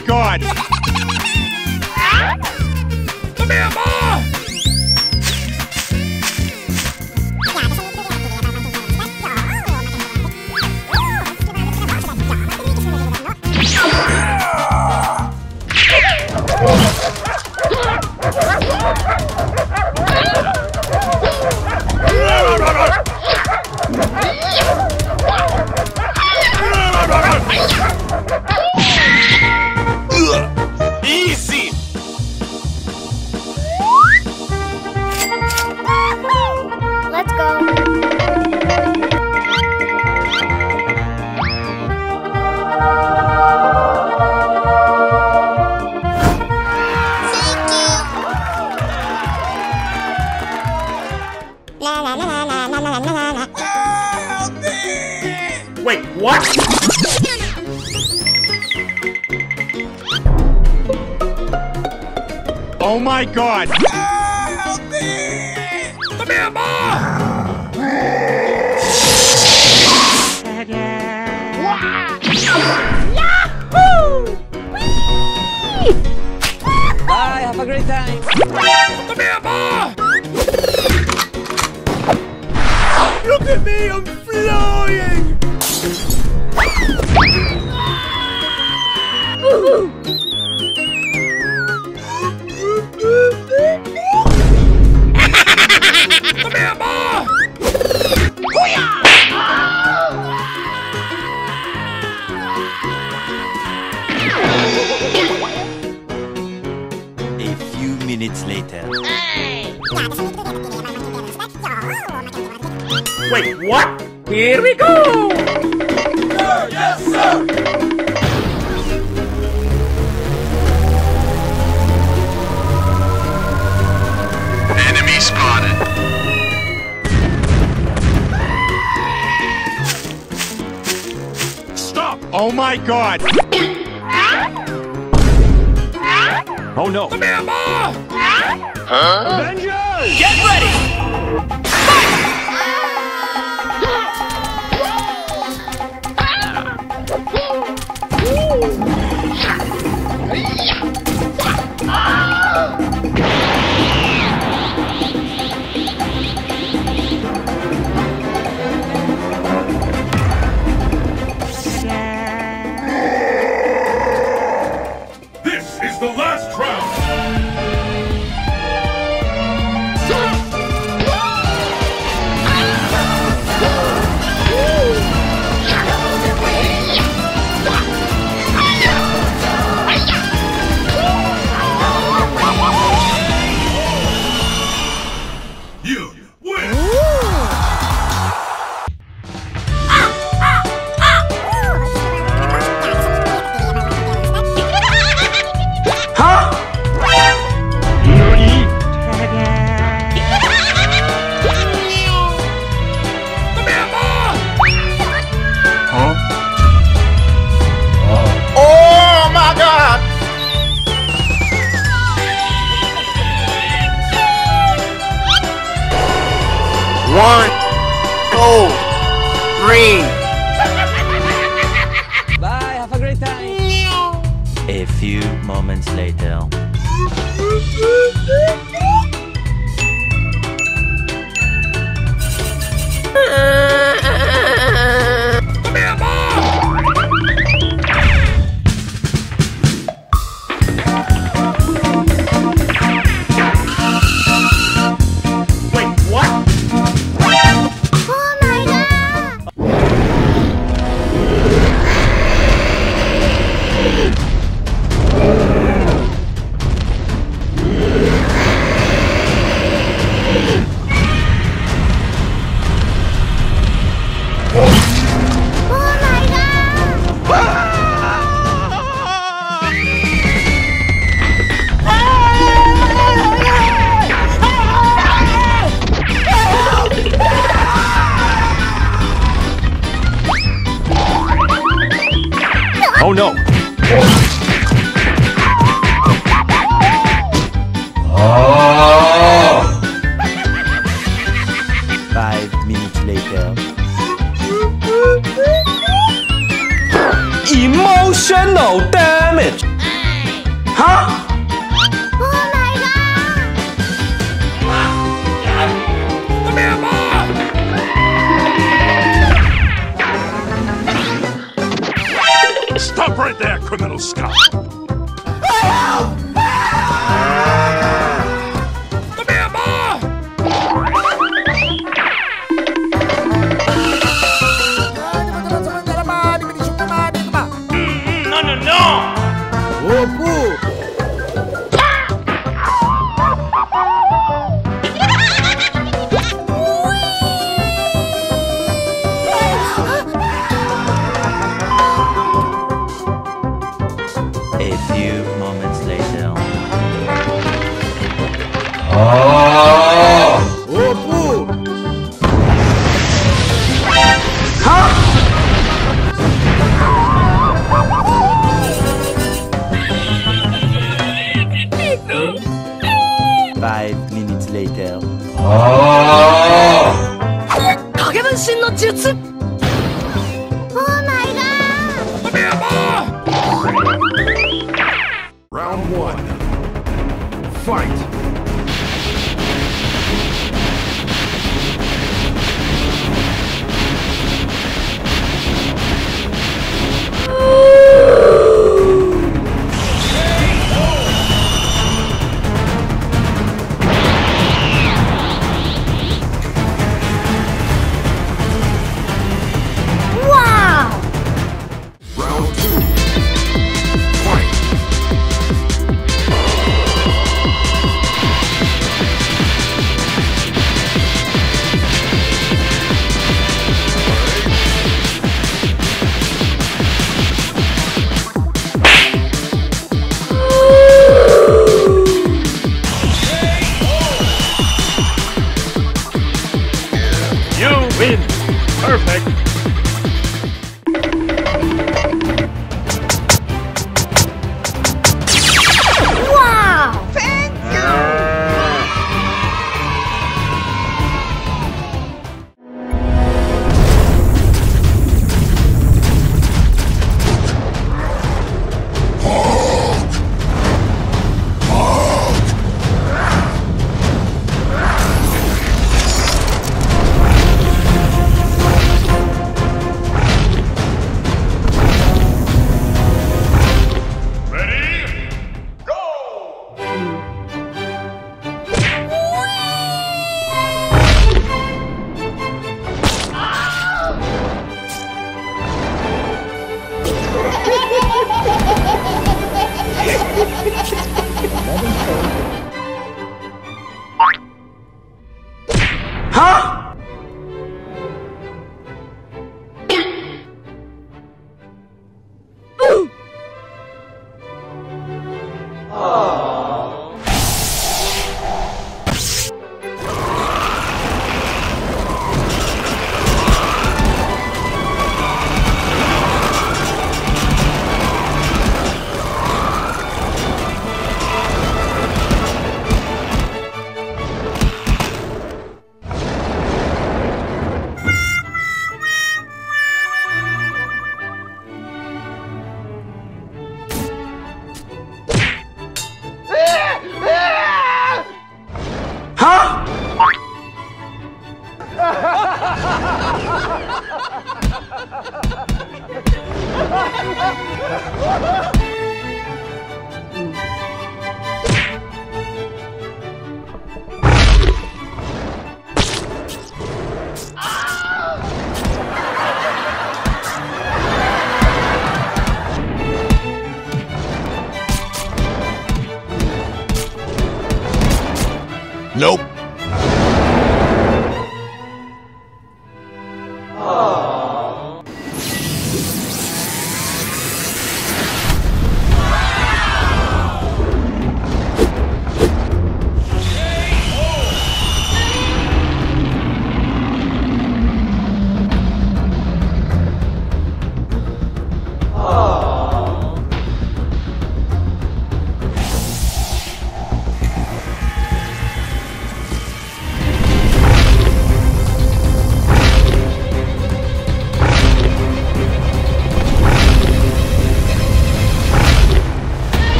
my god! Come here, boy! My god!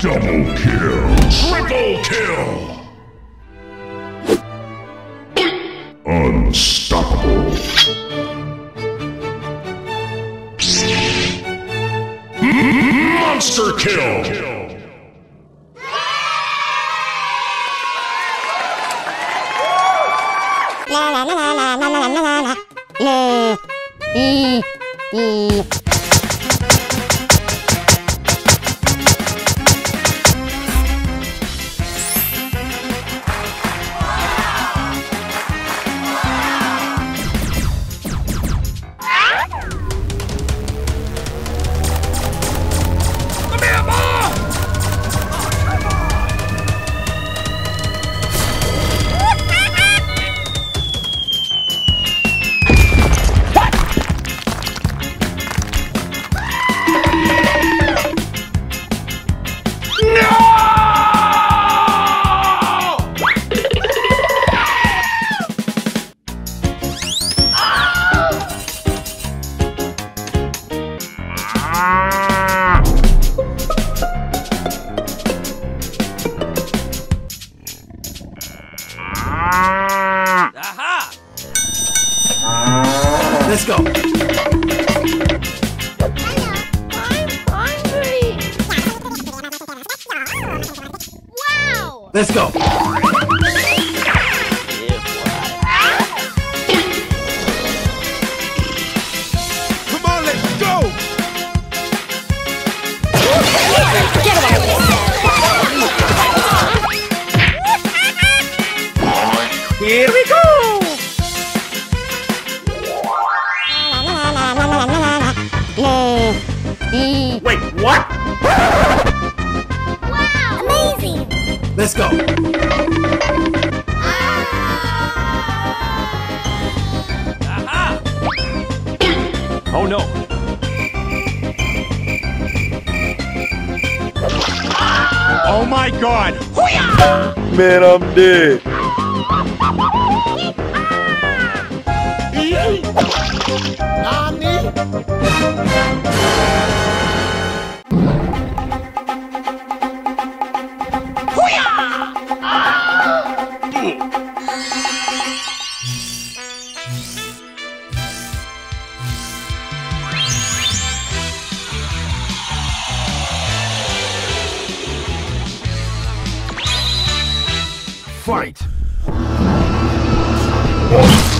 Double kill. Triple kill. Unstoppable. Monster kill. Let's Oh.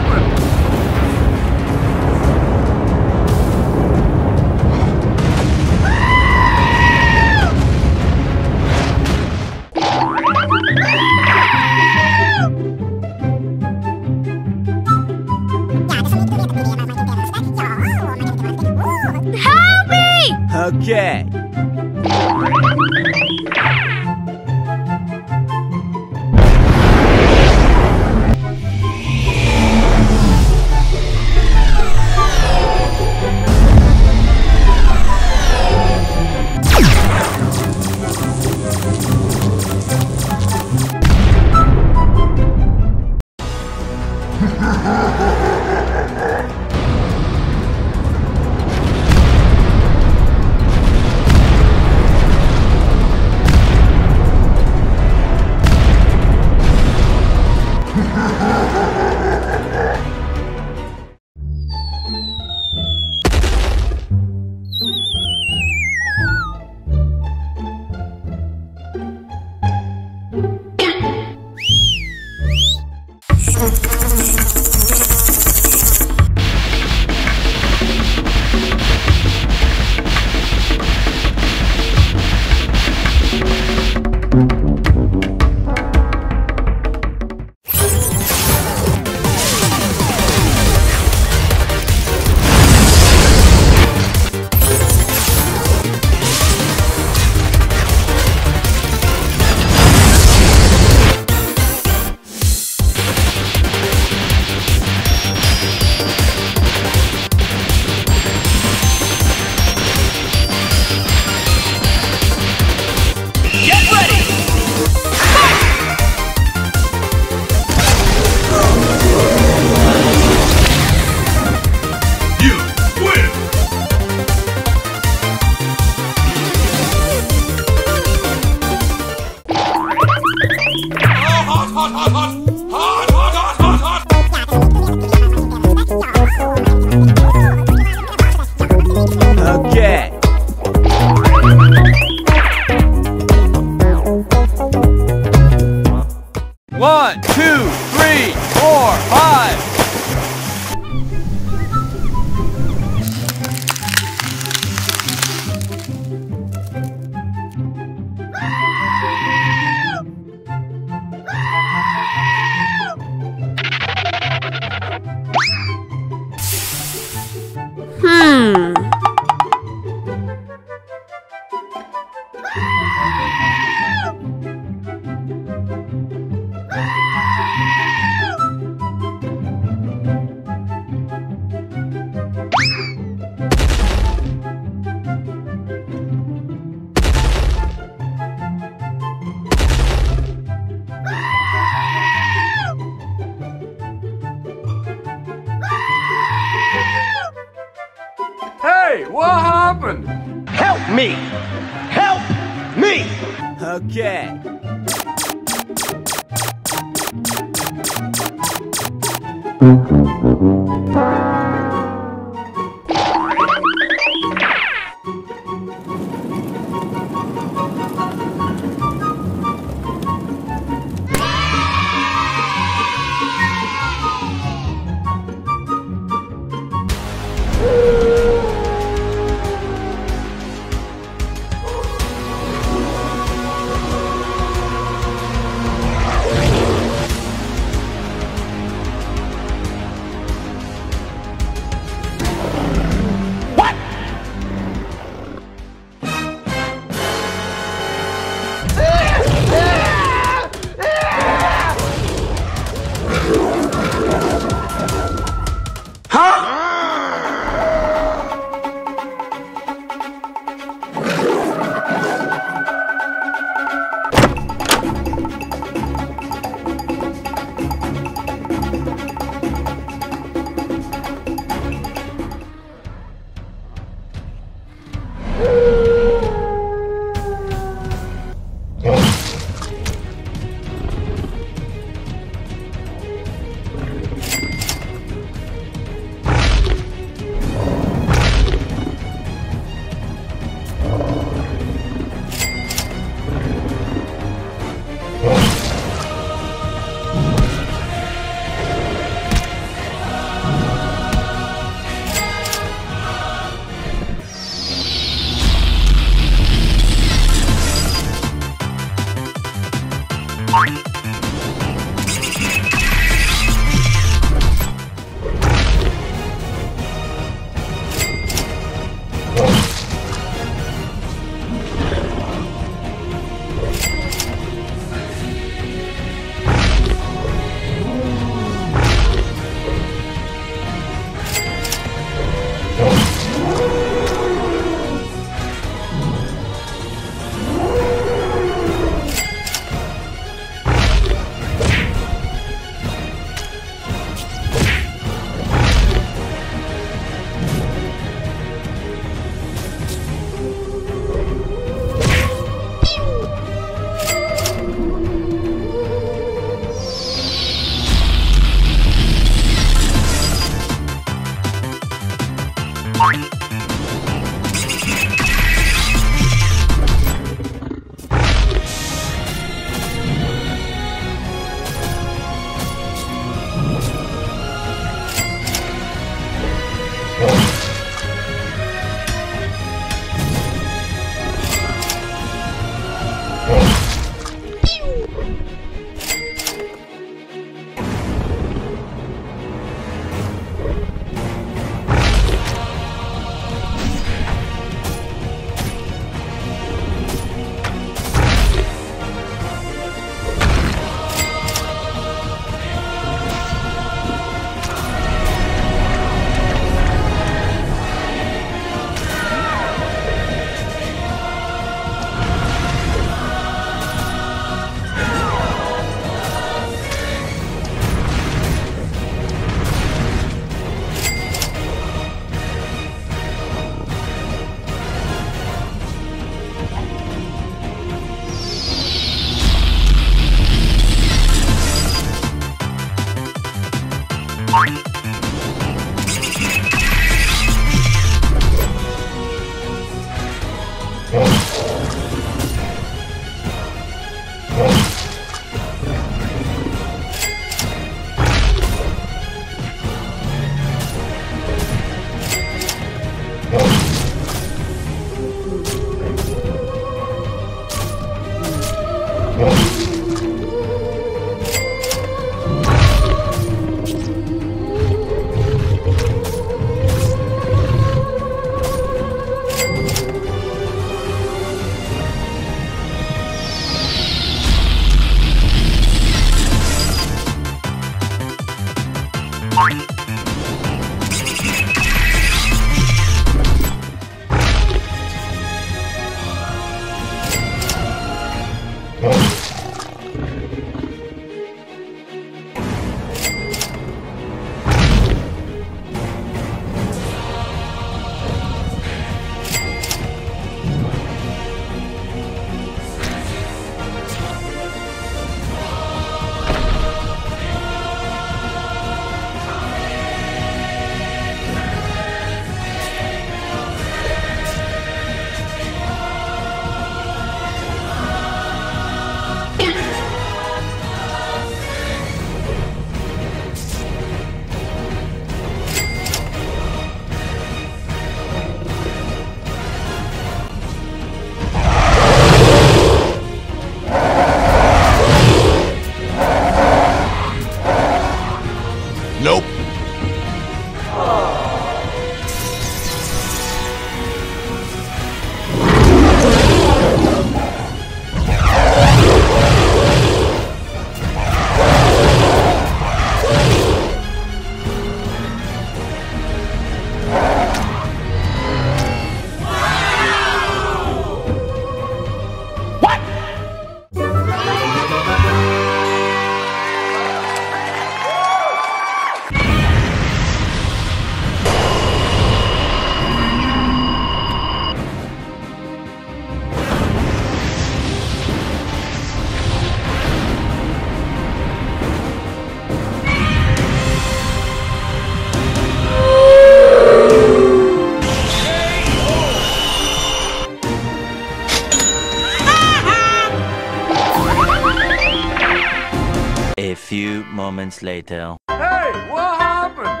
Moments later. Hey, what happened?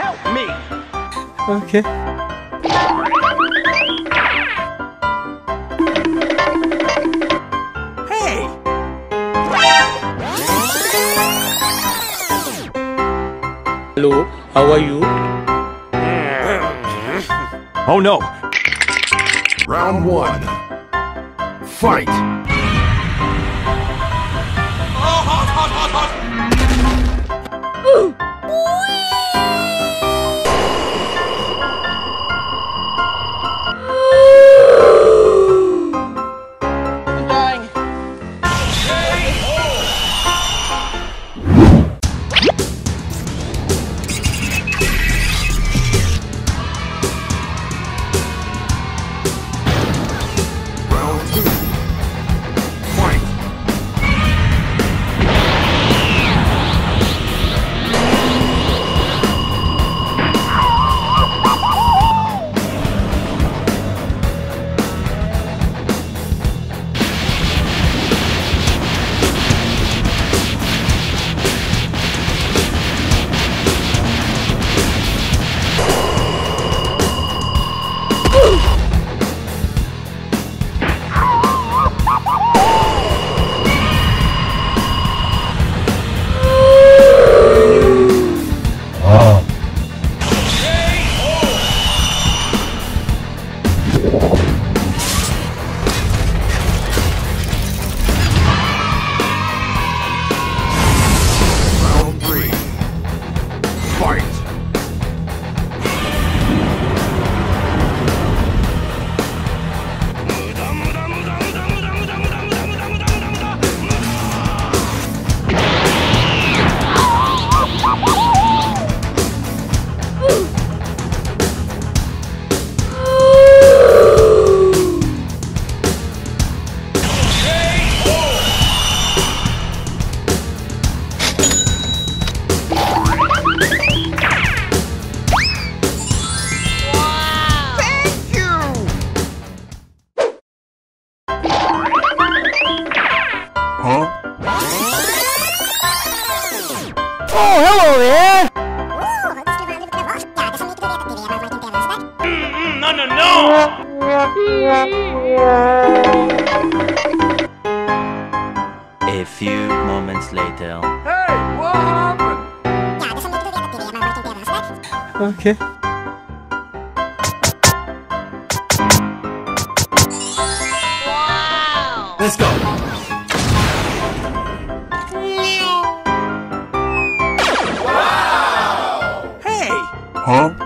Help me! Okay. Hey! Hello, how are you? Oh no! Round one. Fight! Let's go. Hey! Huh?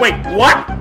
Wait, what?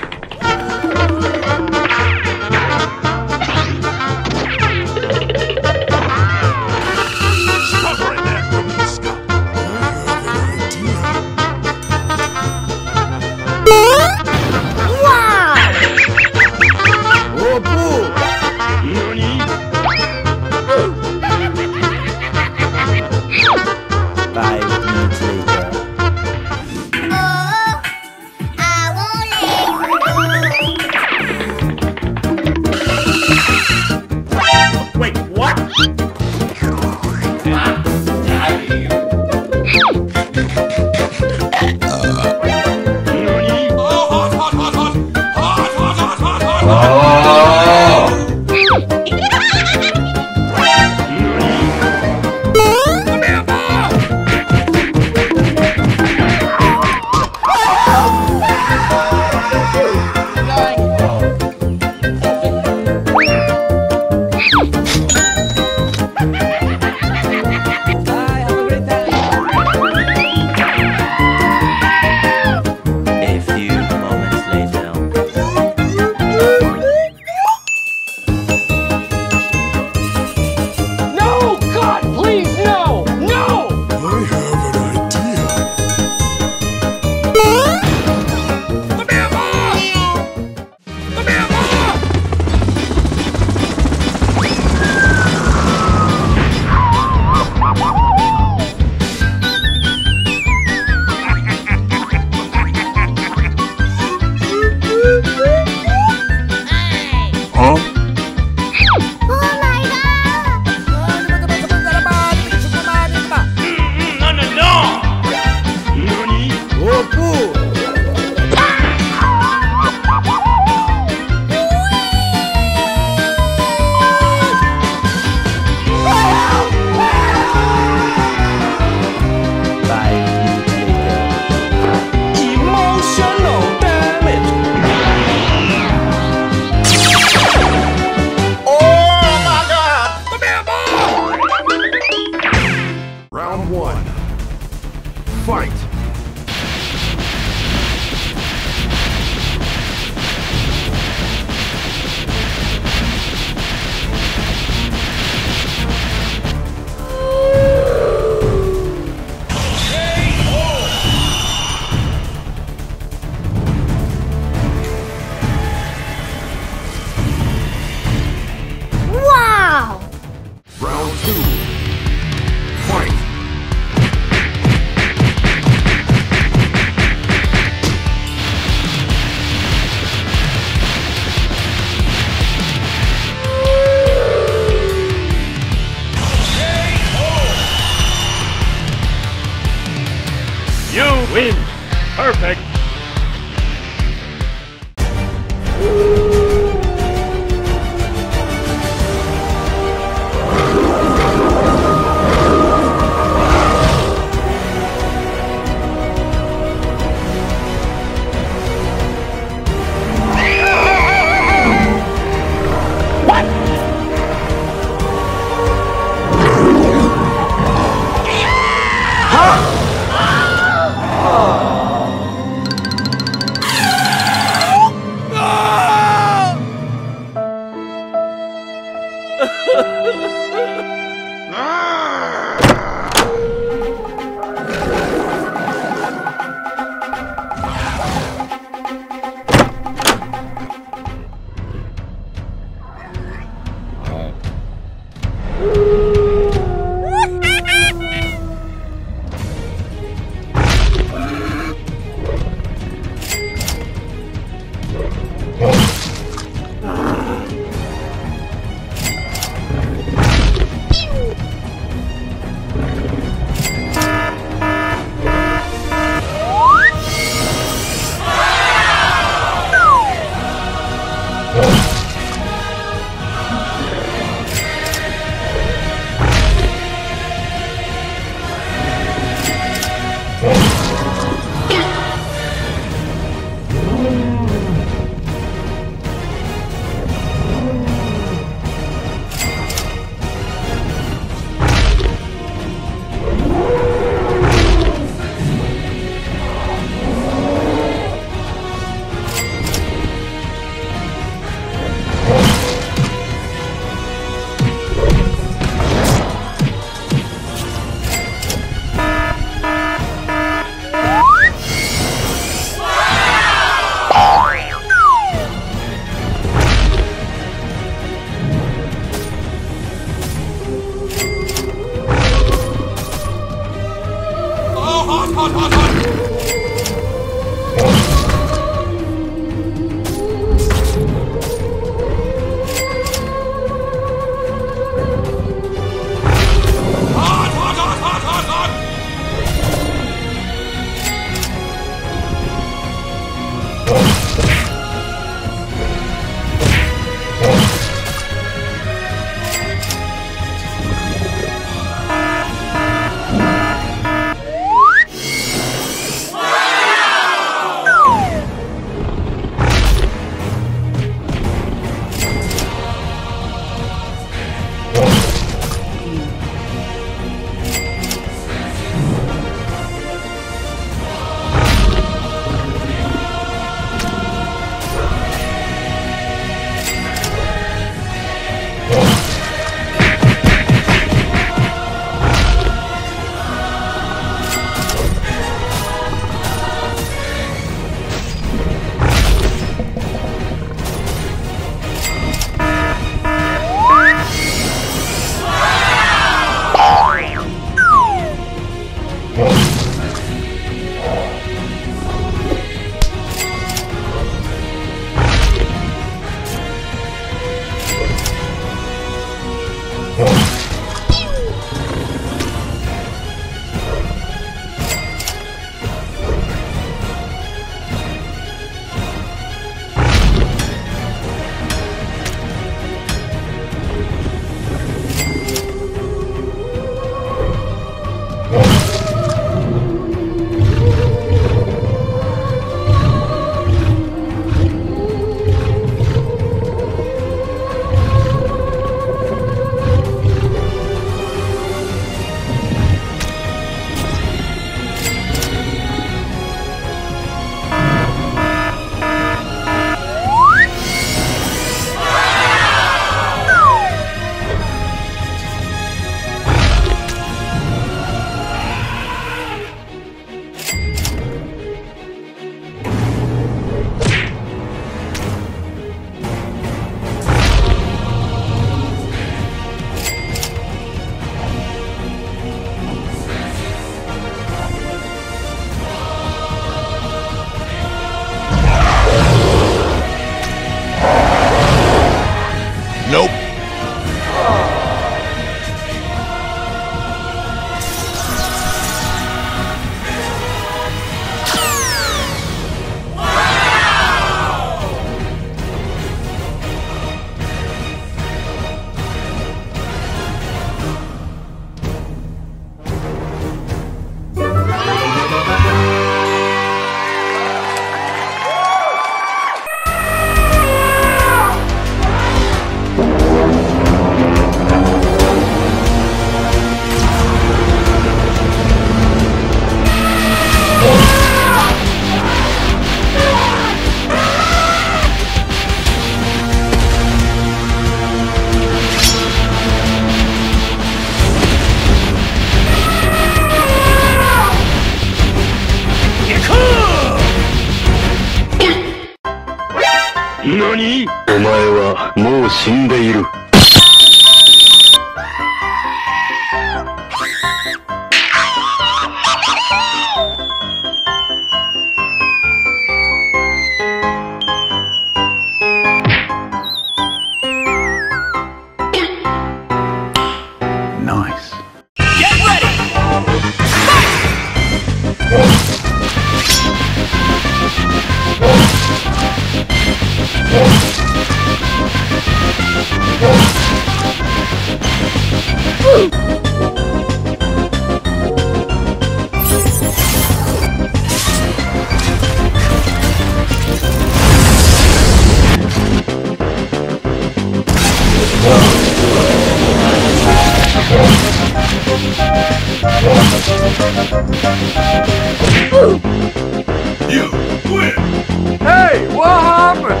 Hey, what happened?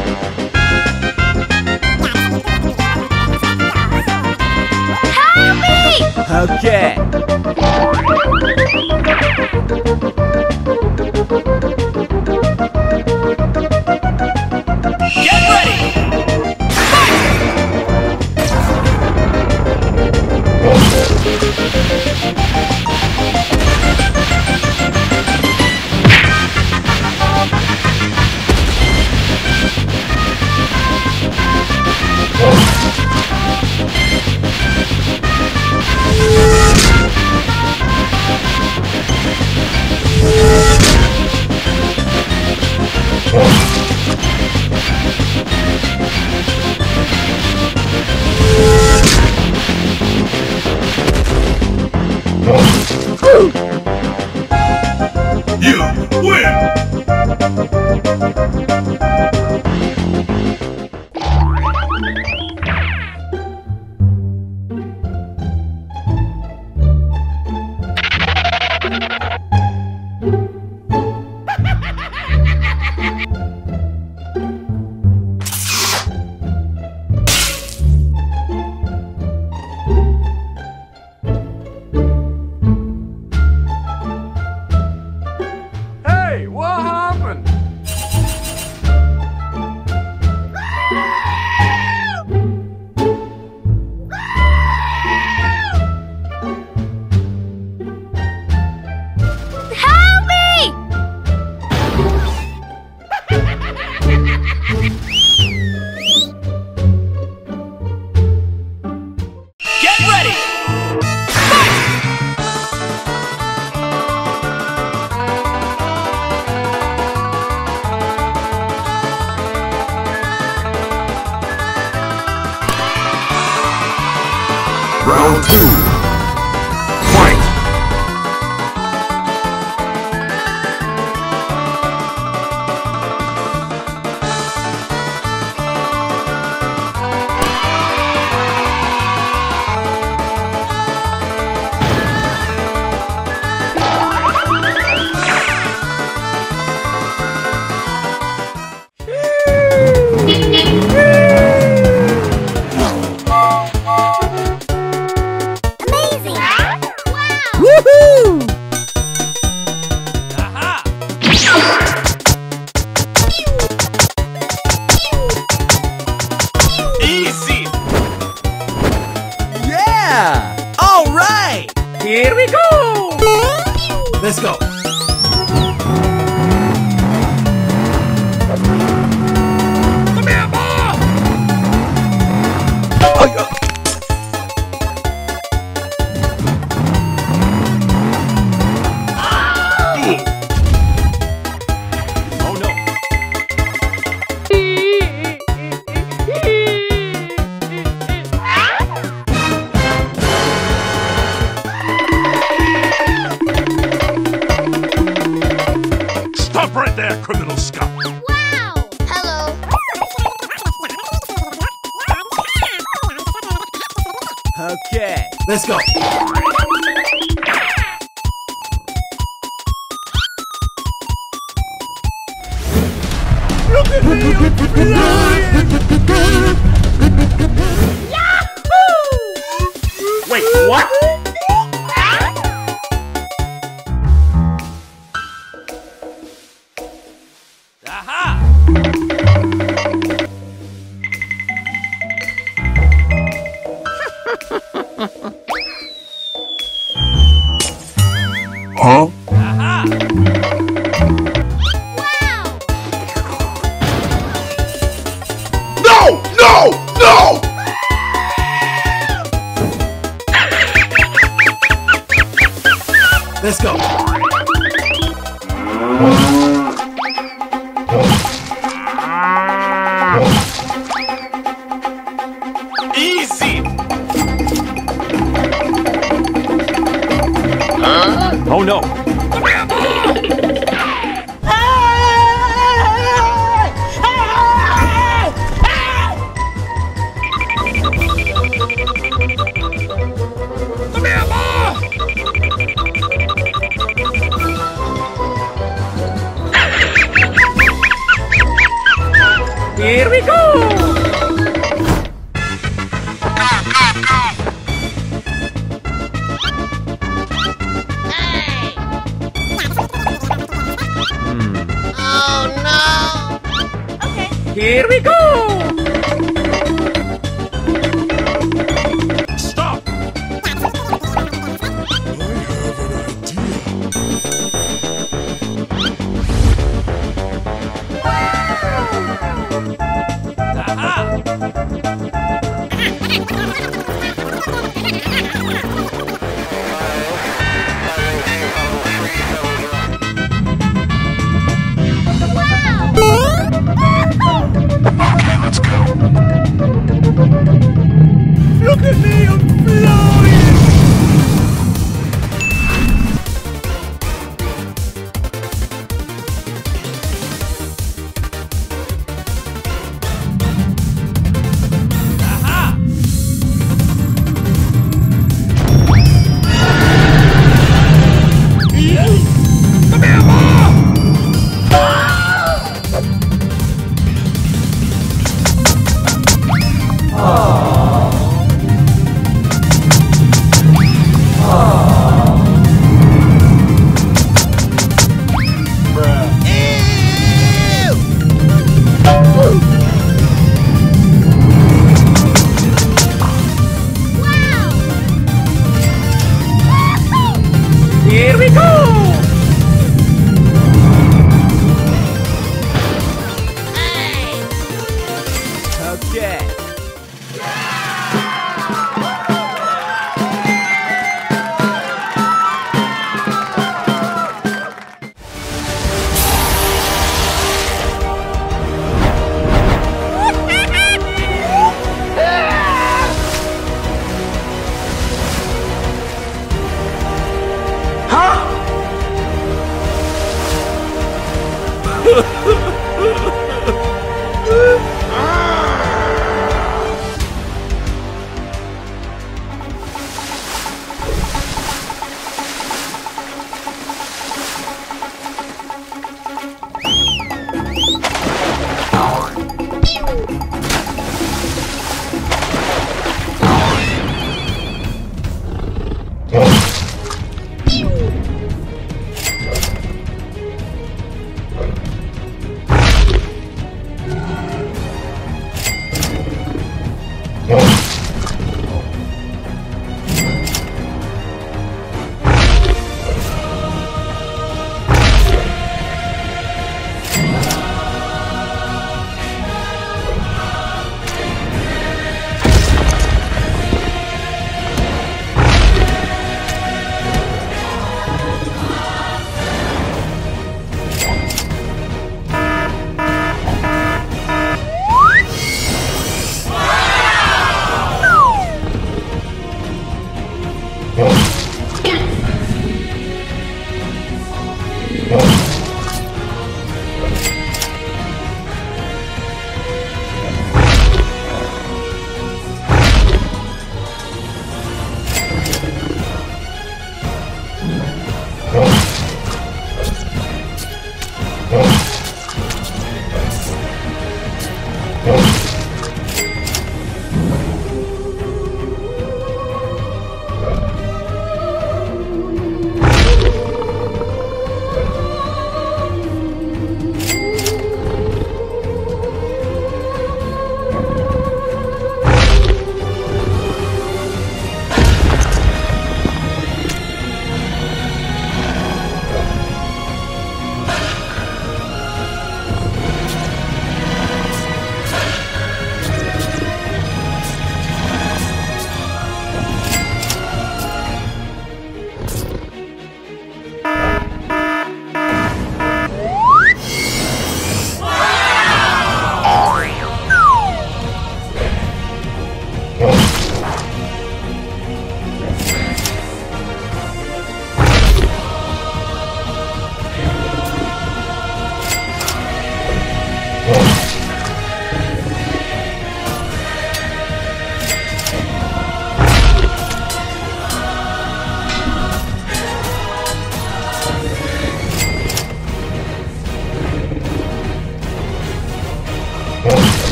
Help me! Okay.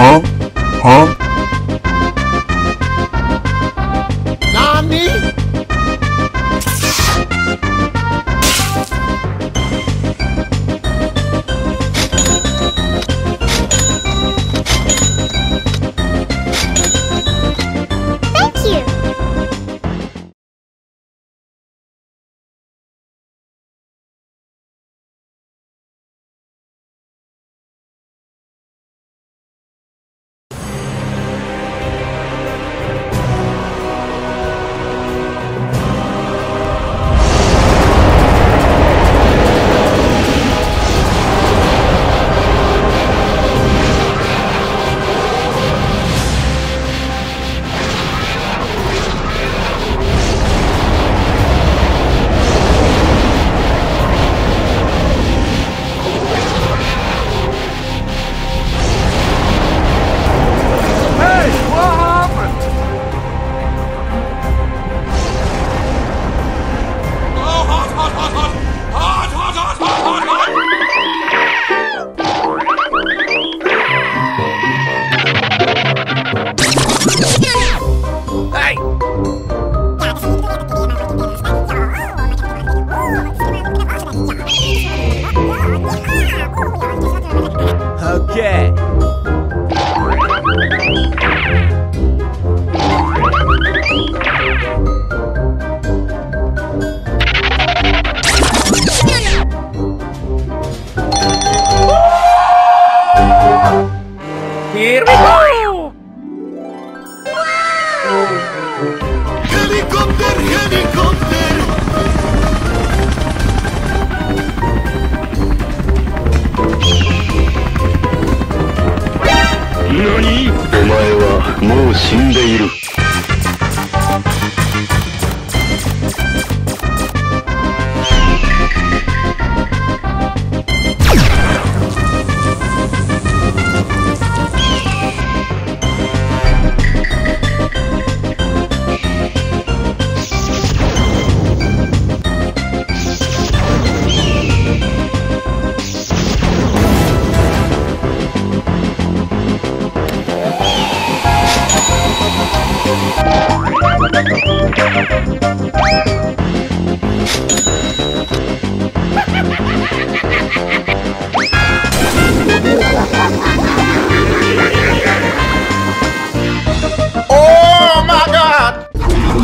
Huh? Huh?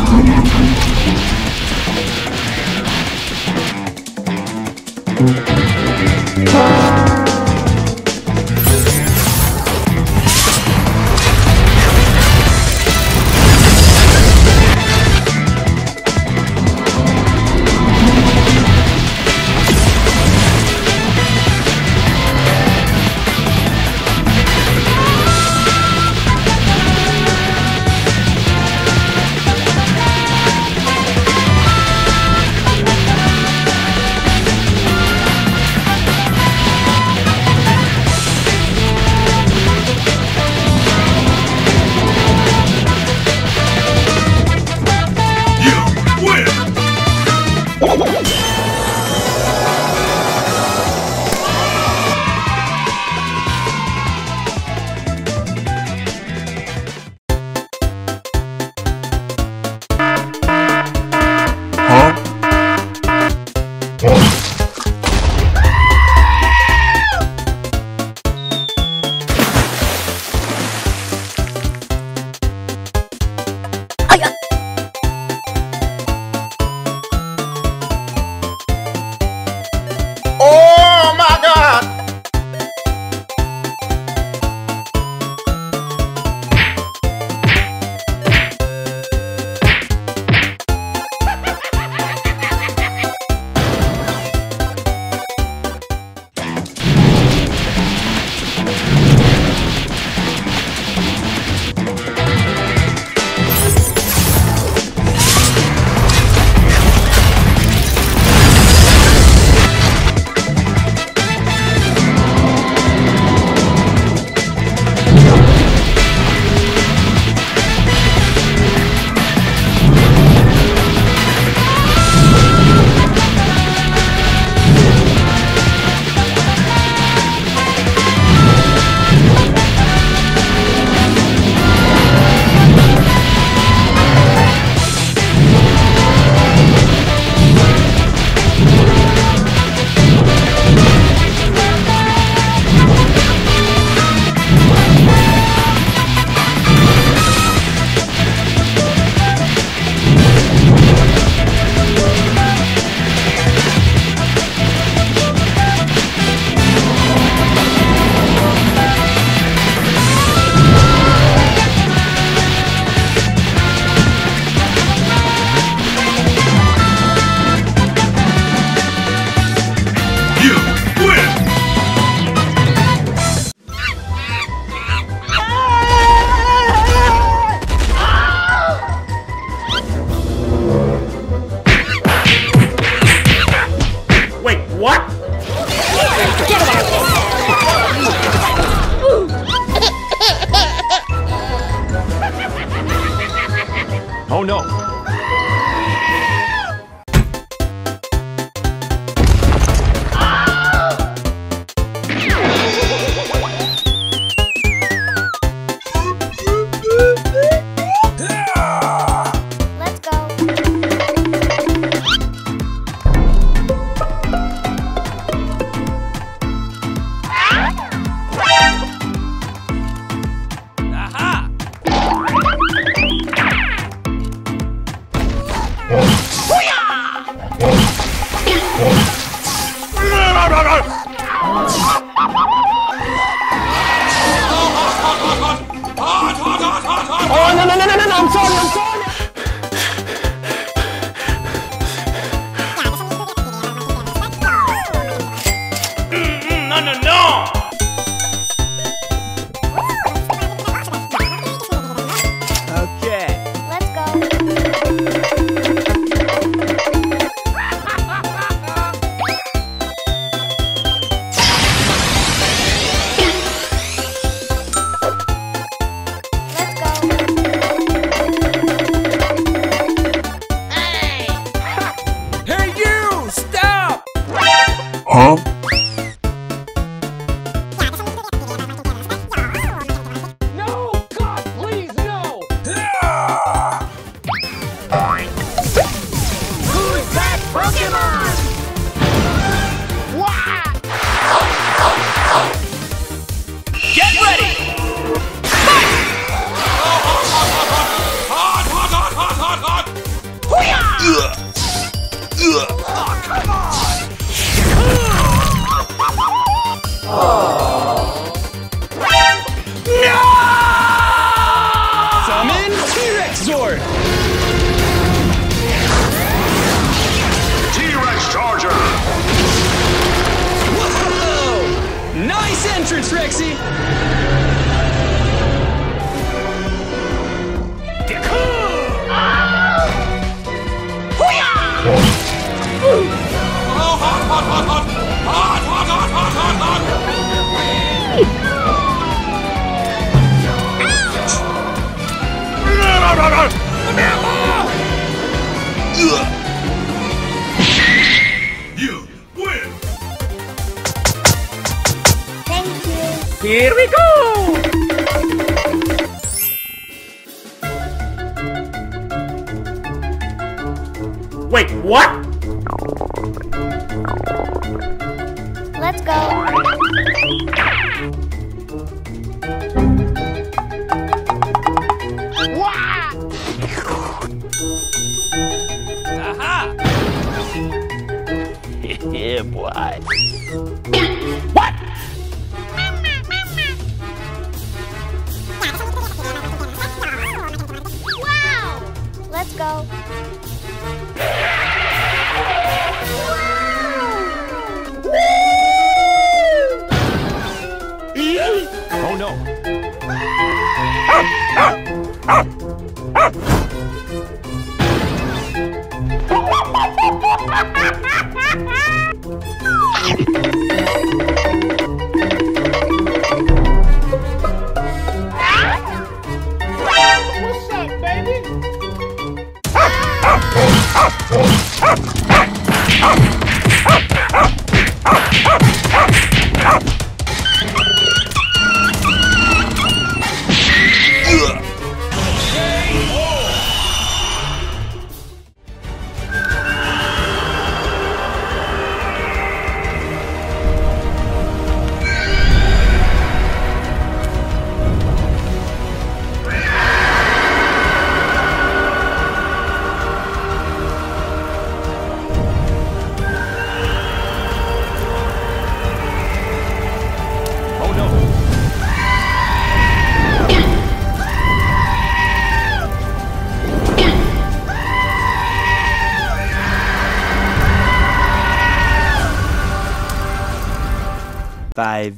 Come on, come. Here we go! Wait, what? Let's go.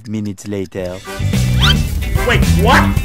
minutes later. Wait, what?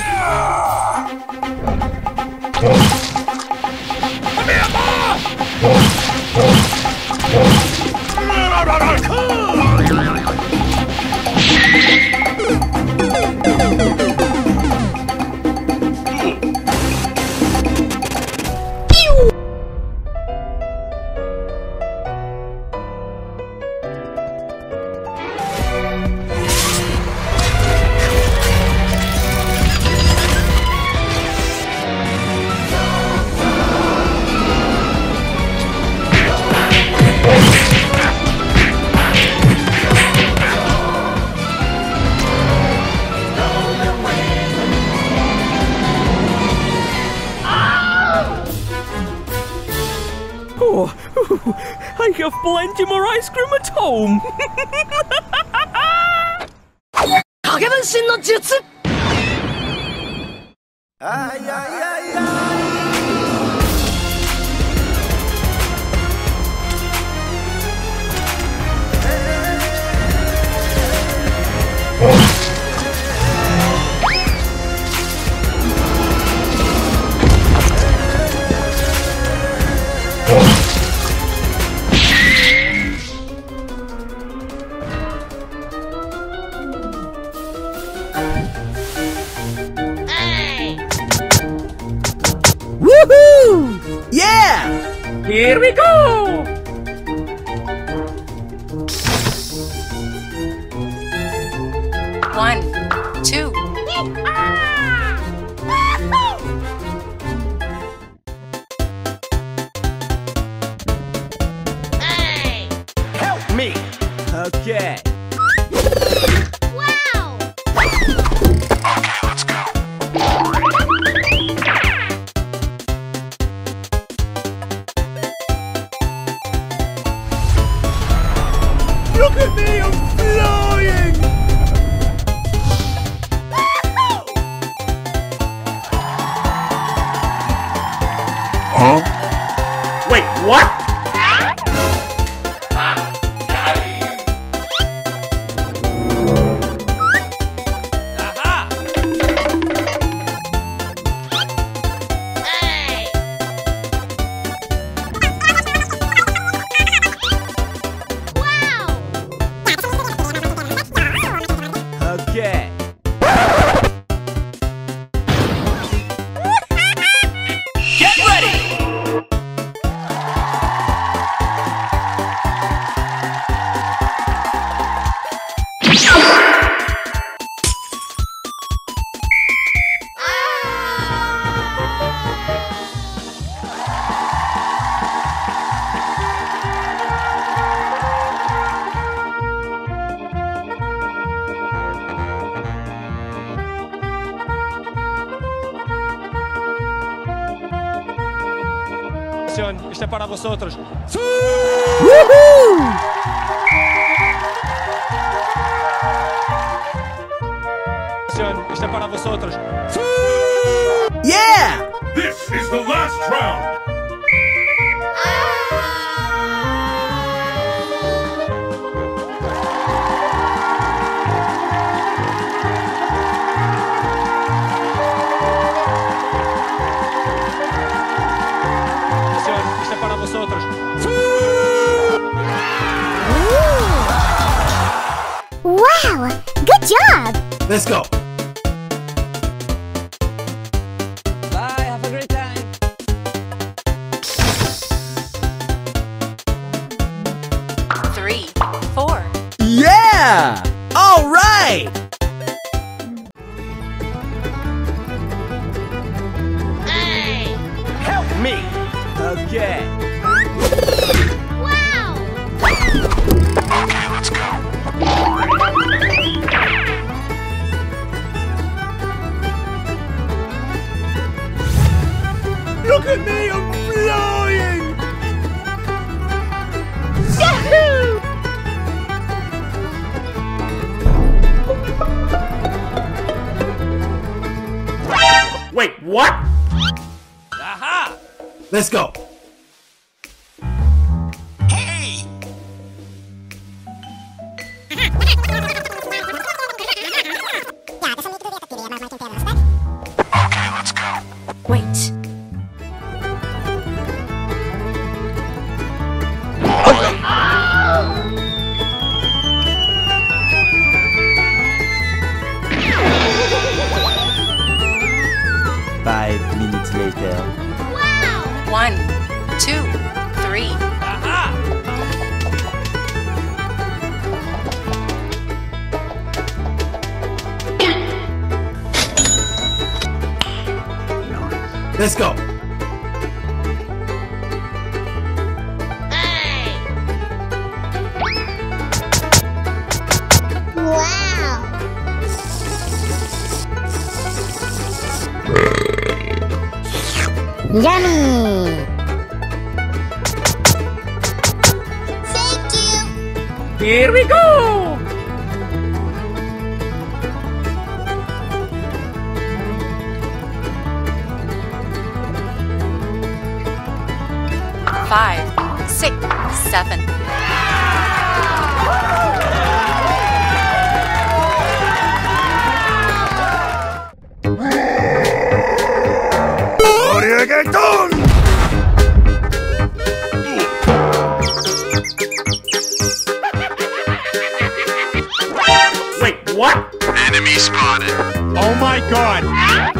Yeah! as outras. Sim! Here we go! Five, six, seven. Oreo Gekton! Enemy spotted. Oh my god!